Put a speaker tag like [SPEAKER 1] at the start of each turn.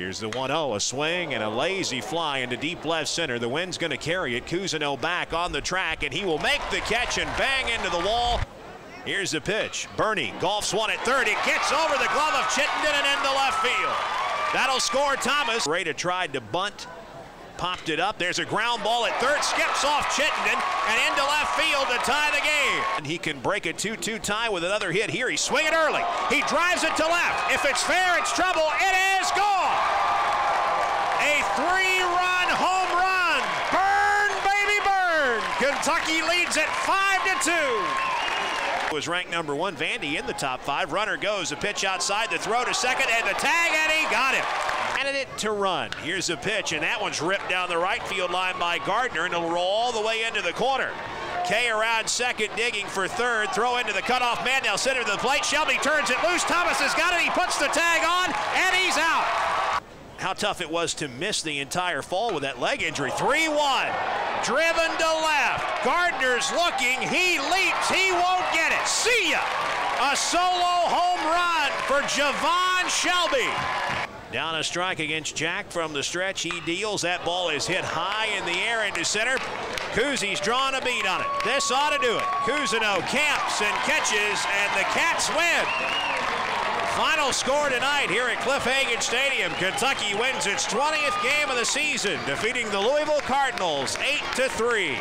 [SPEAKER 1] Here's the 1-0, a swing and a lazy fly into deep left center. The wind's going to carry it. Cousino back on the track, and he will make the catch and bang into the wall. Here's the pitch. Bernie golfs one at third. It gets over the glove of Chittenden and into left field. That'll score Thomas. Rada tried to bunt, popped it up. There's a ground ball at third, skips off Chittenden and into left field to tie the game. And he can break a 2-2 tie with another hit here. He He's swinging early. He drives it to left. If it's fair, it's trouble. It is Kentucky leads it 5 to 2 was ranked number one. Vandy in the top five. Runner goes. A pitch outside. The throw to second and the tag, and he got him. Candidate to run. Here's a pitch, and that one's ripped down the right field line by Gardner, and it'll roll all the way into the corner. K around second, digging for third. Throw into the cutoff man. Now center to the plate. Shelby turns it loose. Thomas has got it. He puts the tag on, and he's out. How tough it was to miss the entire fall with that leg injury. 3 1. Driven to left. Gardner's looking. He leaps. He won't get it. See ya. A solo home run for Javon Shelby. Down a strike against Jack from the stretch. He deals. That ball is hit high in the air into center. Kuzi's drawn a beat on it. This ought to do it. Cousino camps and catches, and the Cats win. Final score tonight here at Cliff Hagan Stadium. Kentucky wins its 20th game of the season, defeating the Louisville Cardinals 8 to 3.